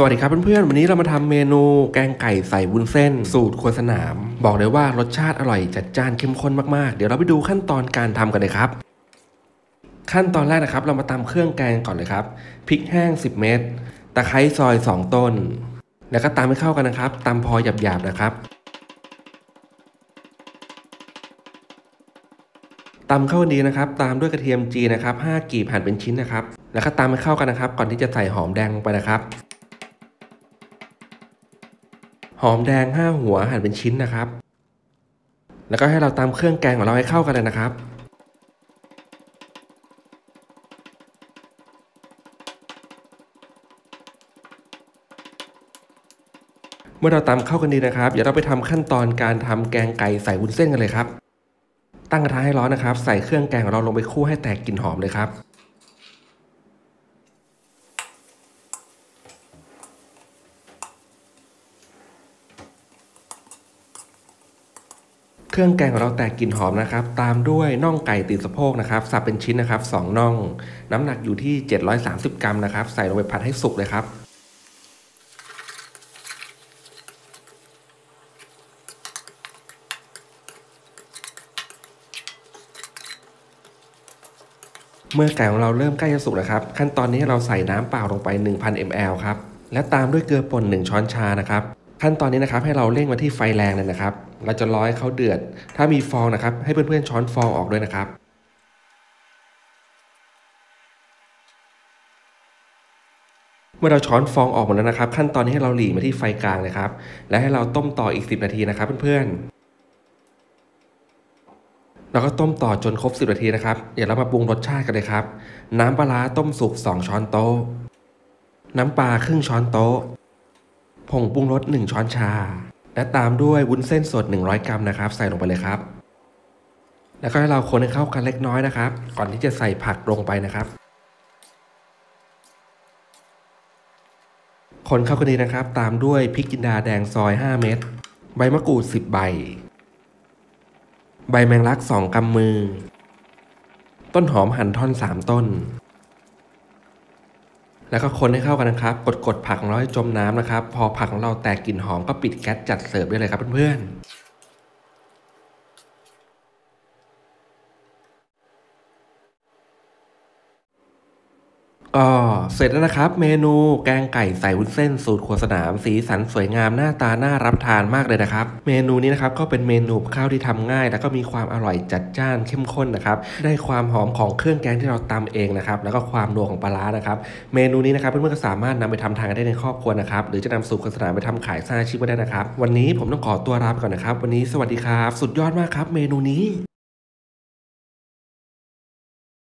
สวัสดีครับเพื่อนๆ วันนี้เรามาทำเมนูแกงไก่ใส่วุ้นเส้น สูตรครัวสนาม บอกเลยว่ารสชาติอร่อยจัดจ้านเข้มข้นมากๆ เดี๋ยวเราไปดูขั้นตอนการทำกันเลยครับ ขั้นตอนแรกนะครับ เรามาตำเครื่องแกงก่อนเลยครับพริกแห้ง 10 เม็ดตะไคร้ซอย 2 ต้น แล้วก็ตามให้เข้ากันนะครับตำพอหยาบๆนะครับตำเข้ากันดีนะครับ ตามด้วยกระเทียมจีนะครับ5กีบหั่นเป็นชิ้นนะครับ แล้วก็ตามให้เข้ากันนะครับ ก่อนที่จะใส่หอมแดงไปนะครับ หอมแดง 5 หัวหั่นเป็นชิ้นนะครับ แล้วก็ให้เราตามเครื่องแกงของเราให้เข้ากันเลยนะครับ เมื่อเราตำเข้ากันดีนะครับ เดี๋ยวเราไปทำขั้นตอนการทำแกงไก่ใส่วุ้นเส้นกันเลยครับ ตั้งกระทะให้ร้อนนะครับ ใส่เครื่องแกงของเราลงไปคั่วให้แตกกลิ่นหอมเลยครับ ครื่องแกงของเราแตกกลิ่นหอมนะครับ ตามด้วยน่องไก่ติดสะโพกนะครับ สับเป็นชิ้นนะครับ2น่อง น้ำหนักอยู่ที่ 730 กรัมนะครับ ใส่ลงไปผัดให้สุกเลยครับ เมื่อไก่ของเราเริ่มใกล้จะสุกแล้วครับ ขั้นตอนนี้เราใส่น้ำเปล่าลงไป 1,000 ml ครับ และตามด้วยเกลือป่น 1 ช้อนชานะครับ ขั้นตอนนี้นะครับให้เราเร่งมาที่ไฟแรงเลยนะครับ เราจะร้อยเขาเดือด ถ้ามีฟองนะครับ ให้เพื่อนๆช้อนฟองออกด้วยนะครับเมื่อเราช้อนฟองออกหมดแล้วนะครับ ขั้นตอนนี้ให้เราหลีมาที่ไฟกลางเลยครับและให้เราต้มต่ออีก 10 นาทีนะครับเพื่อนๆเราก็ต้มต่อจนครบ 10 นาทีนะครับ เดี๋ยวเรามาปรุงรสชาติกันเลยครับ น้ำปลาต้มสุก 2 ช้อนโต๊ะ น้ำปลาครึ่งช้อนโต๊ะ ผงปรุงรส 1 ช้อนชา และตามด้วยวุ้นเส้นสด 100 กรัมนะครับ ใส่ลงไปเลยครับ แล้วก็ให้เราคนให้เข้ากันเล็กน้อยนะครับ ก่อนที่จะใส่ผักลงไปนะครับ คนเข้ากันดีนะครับ ตามด้วยพริกจินดาแดงซอย 5 เม็ด ใบมะกรูด 10 ใบ ใบแมงลัก 2กำมือ ต้นหอมหั่นท่อน 3 ต้น แล้วก็คนให้เข้ากันนะครับ กดกดผักของเราให้จมน้ำนะครับ พอผักของเราแตกกลิ่นหอมก็ปิดแก๊สจัดเสิร์ฟได้เลยครับเพื่อนๆ ก็เสร็จแล้วนะครับ เมนูแกงไก่ใส่วุ้นเส้นสูตรครัวสนาม สีสันสวยงามหน้าตาน่ารับทานมากเลยนะครับ เมนูนี้นะครับก็เป็นเมนูข้าวที่ทำง่าย แล้วก็มีความอร่อยจัดจ้านเข้มข้นนะครับได้ความหอมของเครื่องแกงที่เราตำเองนะครับแล้วก็ความนัวของปลาร้านะครับเมนูนี้นะครับเพื่อนๆก็สามารถนำไปทำทานได้ในครอบครัวนะครับหรือจะนำสูตรครัวสนามไปทำขายสร้างอาชีพก็ได้นะครับ วันนี้ผมต้องขอตัวลาไปก่อนนะครับ วันนี้สวัสดีครับ สุดยอดมากครับ เมนูนี้